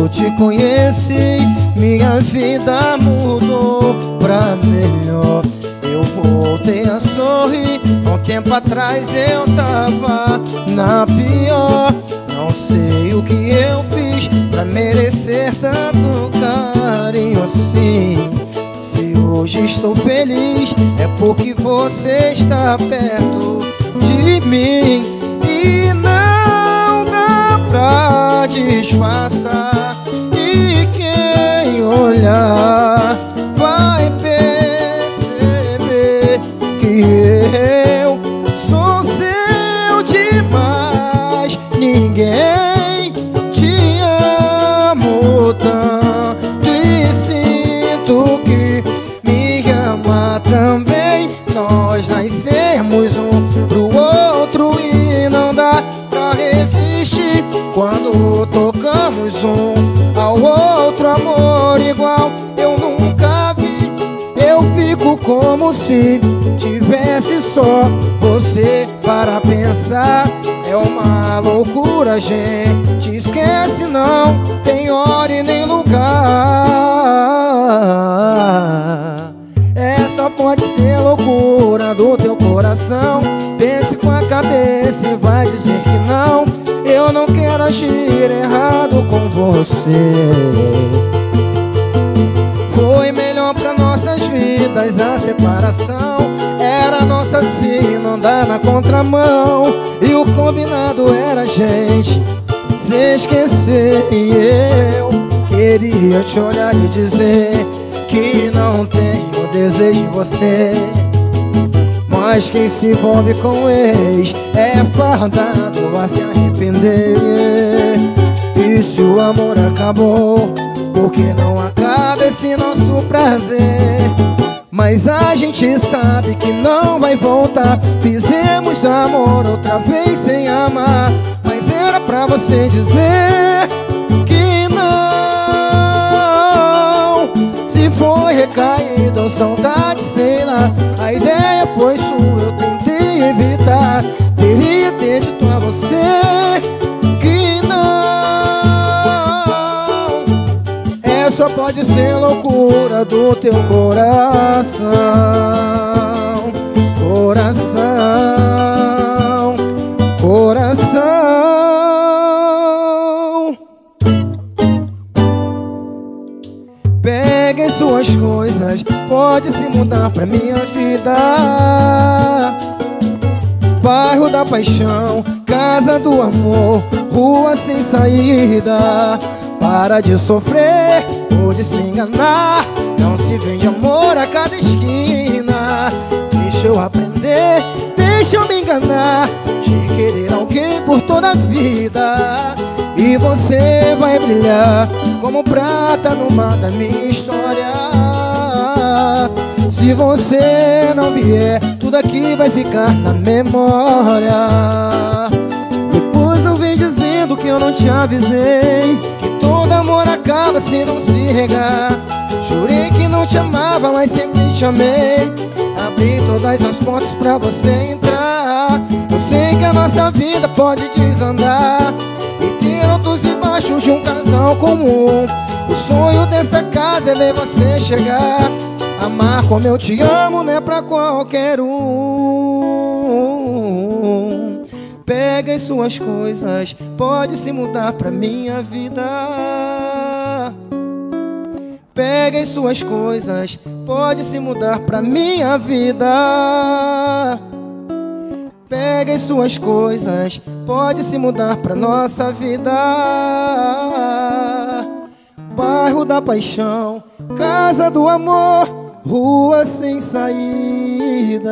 Quando te conheci, minha vida mudou pra melhor. Eu voltei a sorrir. Um tempo atrás eu tava na pior. Não sei o que eu fiz pra merecer tanto carinho assim. Se hoje estou feliz, é porque você está perto de mim. E não pro outro e não dá pra resistir quando tocamos um ao outro. Amor igual eu nunca vi. Eu fico como se tivesse só você para pensar. É uma loucura, gente. Esquece, não tem hora e nem lugar. Essa pode ser loucura do teu coração. Pense com a cabeça e vai dizer que não. Eu não quero agir errado com você. Foi melhor pra nossas vidas a separação. Era nossa não dá na contramão. E o combinado era a gente se esquecer. E eu queria te olhar e dizer que não tenho desejo você. Mas quem se envolve com ex é fardado a se arrepender. E se o amor acabou, por que não acaba esse nosso prazer? Mas a gente sabe que não vai voltar. Fizemos amor outra vez sem amar. Mas era pra você dizer saudade, sei lá. A ideia foi sua, eu tentei evitar. Teria ter dito a você que não. É só pode ser loucura do teu coração. Coração, Coisas, pode se mudar pra minha vida. Bairro da paixão, casa do amor, rua sem saída. Para de sofrer ou de se enganar. Não se vende amor a cada esquina. Deixa eu aprender, deixa eu me enganar. De querer alguém por toda a vida. E você vai brilhar como prata no mar da minha história. Se você não vier, tudo aqui vai ficar na memória. Depois eu venho dizendo que eu não te avisei Que todo amor acaba se não se regar Jurei que não te amava, mas sempre te amei Abri todas as portas pra você entrar Eu sei que a nossa vida pode desandar comum O sonho dessa casa é ver você chegar Amar como eu te amo não é pra qualquer um Pega as suas coisas, pode se mudar pra minha vida. Pega as suas coisas, pode se mudar pra minha vida. Pega as suas coisas, pode se mudar pra nossa vida. Bairro da paixão, casa do amor, rua sem saída.